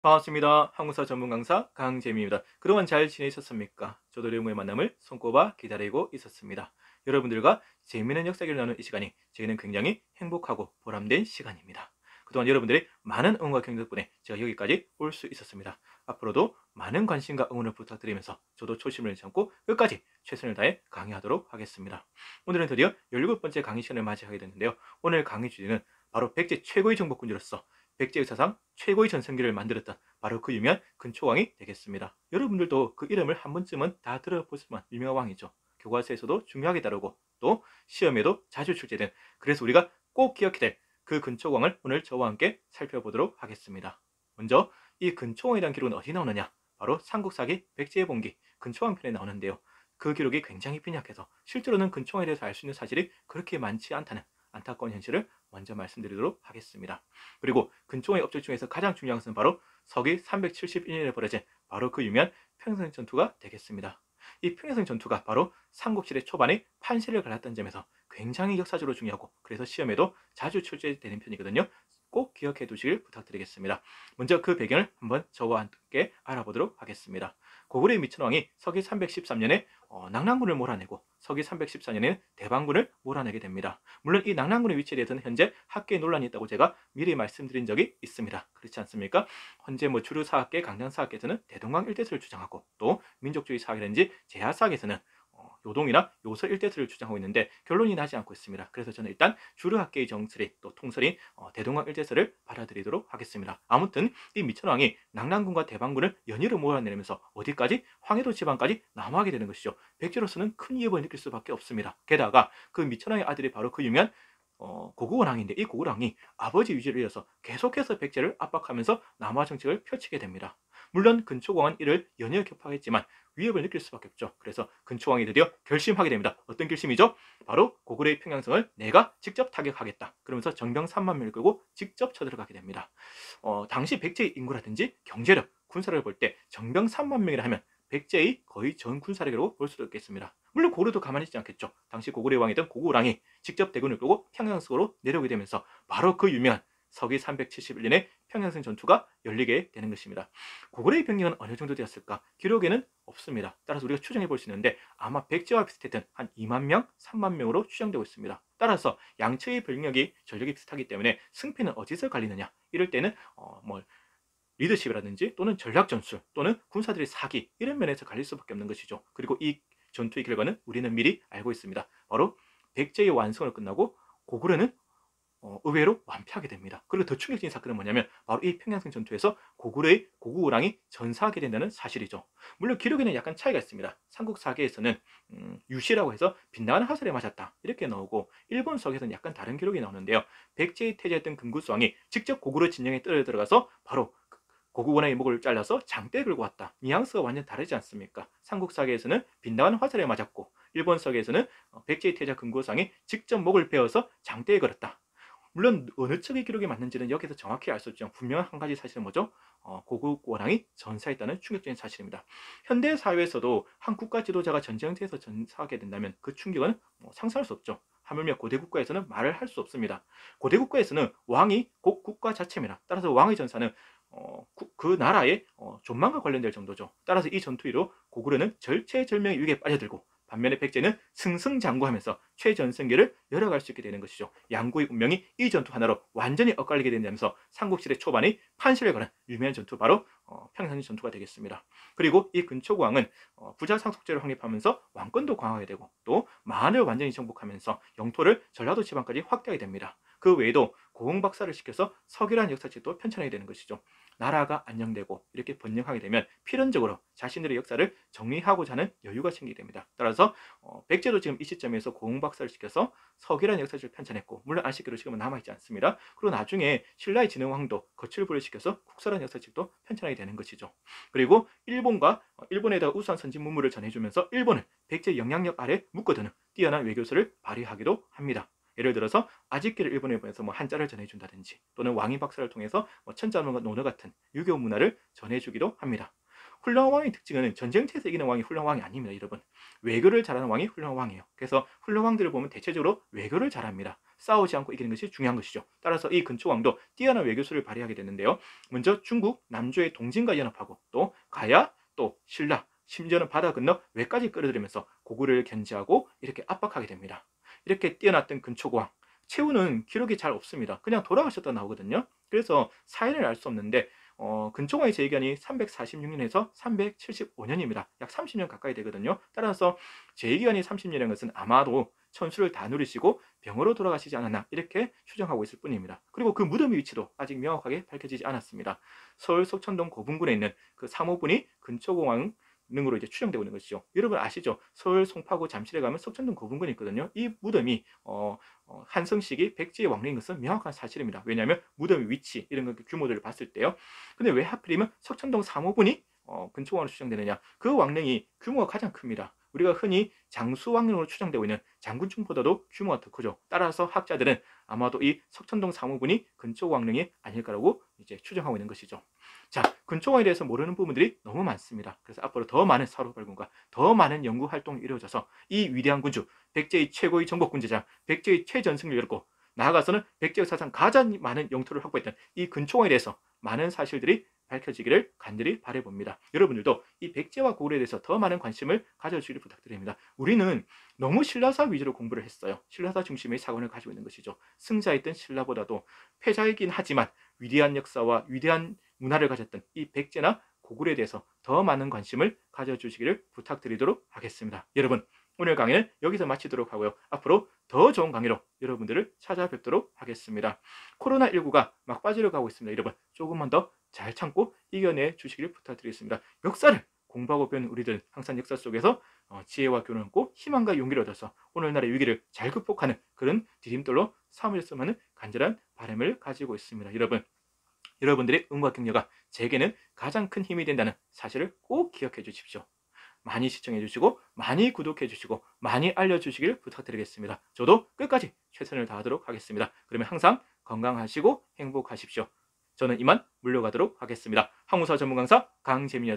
반갑습니다. 한국사 전문 강사 강재미입니다. 그동안 잘 지내셨습니까? 저도 여러분의 만남을 손꼽아 기다리고 있었습니다. 여러분들과 재미있는 역사기를 나누는 이 시간이 저희는 굉장히 행복하고 보람된 시간입니다. 그동안 여러분들의 많은 응원과 격려 덕분에 제가 여기까지 올 수 있었습니다. 앞으로도 많은 관심과 응원을 부탁드리면서 저도 초심을 잃지 않고 끝까지 최선을 다해 강의하도록 하겠습니다. 오늘은 드디어 17번째 강의 시간을 맞이하게 됐는데요. 오늘 강의 주제는 바로 백제 최고의 정복군주로서 백제 의사상 최고의 전성기를 만들었던 바로 그 유명한 근초왕이 되겠습니다. 여러분들도 그 이름을 한 번쯤은 다 들어보시면 유명한 왕이죠. 교과서에서도 중요하게 다루고 또 시험에도 자주 출제된 그래서 우리가 꼭 기억해야 될 그 근초왕을 오늘 저와 함께 살펴보도록 하겠습니다. 먼저 이 근초왕이라는 기록은 어디 나오느냐? 바로 삼국사기 백제의 봉기 근초왕 편에 나오는데요. 그 기록이 굉장히 빈약해서 실제로는 근초왕에 대해서 알 수 있는 사실이 그렇게 많지 않다는 안타까운 현실을 먼저 말씀드리도록 하겠습니다. 그리고 근초의 업적 중에서 가장 중요한 것은 바로 서기 371년에 벌어진 바로 그 유명한 평생 전투가 되겠습니다. 이 평생 전투가 바로 삼국시대 초반에 판세를 갈랐던 점에서 굉장히 역사적으로 중요하고 그래서 시험에도 자주 출제되는 편이거든요. 꼭 기억해 두시길 부탁드리겠습니다. 먼저 그 배경을 한번 저와 함께 알아보도록 하겠습니다. 고구려의 미천왕이 서기 313년에 어, 낙랑군을 몰아내고 서기 314년에는 대방군을 몰아내게 됩니다. 물론 이 낙랑군의 위치에 대해서는 현재 학계 논란이 있다고 제가 미리 말씀드린 적이 있습니다. 그렇지 않습니까? 현재 뭐 주류 사학계, 강당 사학계에서는 대동강 일대수를 주장하고 또 민족주의 사학이라든지 제하 사학에서는 요동이나 요서 일대설을 주장하고 있는데 결론이 나지 않고 있습니다. 그래서 저는 일단 주류학계의 정설이 또 통설인 어, 대동강 일대설을 받아들이도록 하겠습니다. 아무튼 이 미천왕이 낙랑군과 대방군을 연이로 몰아내면서 어디까지 황해도 지방까지 남하게 되는 것이죠. 백제로서는 큰 위협을 느낄 수밖에 없습니다. 게다가 그 미천왕의 아들이 바로 그 유명한 어, 고구원왕인데 이 고구왕이 아버지 위지를 이어서 계속해서 백제를 압박하면서 남하 정책을 펼치게 됩니다. 물론 근초공은 이를 연이어 격파했지만 위협을 느낄 수밖에 없죠. 그래서 근초왕이 드디어 결심하게 됩니다. 어떤 결심이죠? 바로 고구려의 평양성을 내가 직접 타격하겠다. 그러면서 정병 3만 명을 끌고 직접 쳐들어가게 됩니다. 어, 당시 백제의 인구라든지 경제력, 군사를 볼때 정병 3만 명이라 하면 백제의 거의 전 군사력이라고 볼 수도 있겠습니다. 물론 고려도 가만히 있지 않겠죠. 당시 고구려의 왕이던 고구랑이 직접 대군을 끌고 평양성으로 내려오게 되면서 바로 그 유명한 서기 371년에 평양성 전투가 열리게 되는 것입니다. 고구려의 병력은 어느 정도 되었을까? 기록에는 없습니다. 따라서 우리가 추정해 볼 수 있는데 아마 백제와 비슷했던 한 2만 명, 3만 명으로 추정되고 있습니다. 따라서 양측의 병력이 전력이 비슷하기 때문에 승패는 어디서 갈리느냐? 이럴 때는 어, 뭐 리더십이라든지 또는 전략 전술 또는 군사들의 사기 이런 면에서 갈릴 수밖에 없는 것이죠. 그리고 이 전투의 결과는 우리는 미리 알고 있습니다. 바로 백제의 완성을 끝나고 고구려는 어, 의외로 완패하게 됩니다. 그리고 더 충격적인 사건은 뭐냐면 바로 이 평양성 전투에서 고구려의 고구우랑이 전사하게 된다는 사실이죠. 물론 기록에는 약간 차이가 있습니다. 삼국사계에서는 음, 유시라고 해서 빗나가는 화살에 맞았다 이렇게 나오고 일본 석에서는 약간 다른 기록이 나오는데요. 백제의 태제였던 금구수왕이 직접 고구려 진영에 떨어 들어가서 바로 고구원의 목을 잘라서 장대에 걸고 왔다. 뉘앙스가 완전 다르지 않습니까? 삼국사계에서는 빗나가는 화살에 맞았고 일본석에서는 어, 백제의 태자 금구상이 직접 목을 베어서 장대에 걸었다. 물론 어느 측의 기록이 맞는지는 여기서 정확히 알 수 없지만 분명한 한 가지 사실은 뭐죠? 어, 고국 원왕이 전사했다는 충격적인 사실입니다. 현대 사회에서도 한 국가 지도자가 전쟁터에서 전사하게 된다면 그 충격은 뭐 상상할 수 없죠. 하물며 고대 국가에서는 말을 할 수 없습니다. 고대 국가에서는 왕이 곧 국가 자체입니다. 따라서 왕의 전사는 어, 그, 그 나라의 어, 존망과 관련될 정도죠. 따라서 이 전투로 고구려는 절체절명의 위기에 빠져들고 반면에 백제는 승승장구하면서 최전성기를 열어갈 수 있게 되는 것이죠. 양구의 운명이 이 전투 하나로 완전히 엇갈리게 된다면서 삼국시대 초반의 판시를 거는 유명한 전투 바로 어, 평양산 전투가 되겠습니다. 그리고 이 근초고왕은 어, 부자 상속제를 확립하면서 왕권도 강화하게 되고 또 만을 완전히 정복하면서 영토를 전라도 지방까지 확대하게 됩니다. 그 외에도 고흥 박사를 시켜서 석유란 역사책도 편찬하게 되는 것이죠. 나라가 안정되고 이렇게 번영하게 되면 필연적으로 자신들의 역사를 정리하고자 하는 여유가 생기게 됩니다. 따라서 어, 백제도 지금 이 시점에서 고흥박사를 시켜서 석유란 역사책을 편찬했고 물론 안식기로 지금은 남아있지 않습니다. 그리고 나중에 신라의 진흥왕도 거칠부를 시켜서 국사란 역사책도 편찬하게 되는 것이죠. 그리고 일본과 어, 일본에다가 우수한 선진 문물을 전해주면서 일본을 백제 영향력 아래 묶어두는 뛰어난 외교수를 발휘하기도 합니다. 예를 들어서 아직기를 일본에 보내서 뭐 한자를 전해준다든지 또는 왕이 박사를 통해서 뭐 천자문과 논어 같은 유교 문화를 전해주기도 합니다. 훌륭한 왕의 특징은 전쟁터에서 이기는 왕이 훌륭한 왕이 아닙니다, 여러분. 외교를 잘하는 왕이 훌륭한 왕이에요. 그래서 훌륭한 왕들을 보면 대체적으로 외교를 잘합니다. 싸우지 않고 이기는 것이 중요한 것이죠. 따라서 이 근초 왕도 뛰어난 외교수를 발휘하게 됐는데요. 먼저 중국 남조의 동진과 연합하고 또 가야 또 신라 심지어는 바다 건너 외까지 끌어들이면서 고구려를 견제하고 이렇게 압박하게 됩니다. 이렇게 뛰어났던 근초고왕 최후는 기록이 잘 없습니다. 그냥 돌아가셨다 나오거든요. 그래서 사인을 알 수 없는데 어, 근초왕의 재기간이 346년에서 375년입니다. 약 30년 가까이 되거든요. 따라서 재기간이 30년이라는 것은 아마도 천수를 다 누리시고 병으로 돌아가시지 않았나 이렇게 추정하고 있을 뿐입니다. 그리고 그 무덤의 위치도 아직 명확하게 밝혀지지 않았습니다. 서울 석천동 고분군에 있는 그 사모분이 근초공왕 능으로 이제 추정되고 있는 것이죠. 여러분 아시죠? 서울 송파구 잠실에 가면 석천동 고분군이 있거든요. 이 무덤이 어, 어, 한성식이 백제의 왕래인 것은 명확한 사실입니다. 왜냐하면 무덤의 위치 이런 것 규모들을 봤을 때요. 근데 왜 하필이면 석천동 사모분이 어, 근초왕으로 추정되느냐? 그 왕릉이 규모가 가장 큽니다. 우리가 흔히 장수왕릉으로 추정되고 있는 장군충보다도 규모가 더 크죠. 따라서 학자들은 아마도 이 석천동 사무분이 근초왕릉이 아닐까라고 이제 추정하고 있는 것이죠. 자, 근초왕에 대해서 모르는 부분들이 너무 많습니다. 그래서 앞으로 더 많은 사로 발굴과 더 많은 연구 활동이 이루어져서 이 위대한 군주, 백제의 최고의 정복 군제장, 백제의 최전승을 열고 나아가서는 백제 역사상 가장 많은 영토를 확보했던 이 근초왕에 대해서 많은 사실들이 밝혀지기를 간절히 바라봅니다. 여러분들도 이 백제와 고구려에 대해서 더 많은 관심을 가져주기를 부탁드립니다. 우리는 너무 신라사 위주로 공부를 했어요. 신라사 중심의 사관을 가지고 있는 것이죠. 승자였던 신라보다도 패자이긴 하지만 위대한 역사와 위대한 문화를 가졌던 이 백제나 고구려에 대해서 더 많은 관심을 가져주시기를 부탁드리도록 하겠습니다. 여러분 오늘 강의는 여기서 마치도록 하고요. 앞으로 더 좋은 강의로 여러분들을 찾아뵙도록 하겠습니다. 코로나19가 막 빠지려 가고 있습니다. 여러분 조금만 더 잘 참고 이겨내 주시기를 부탁드리겠습니다. 역사를 공부하고 배우는 우리들 항상 역사 속에서 어, 지혜와 교훈을 얻고 희망과 용기를 얻어서 오늘날의 위기를 잘 극복하는 그런 디딤돌로 삼으셨으면 간절한 바람을 가지고 있습니다. 여러분 여러분들의 응과 격려가 제게는 가장 큰 힘이 된다는 사실을 꼭 기억해 주십시오. 많이 시청해 주시고 많이 구독해 주시고 많이 알려주시길 부탁드리겠습니다. 저도 끝까지 최선을 다하도록 하겠습니다. 그러면 항상 건강하시고 행복하십시오. 저는 이만 물러가도록 하겠습니다. 항우사 전문 강사 강재민이었습니다.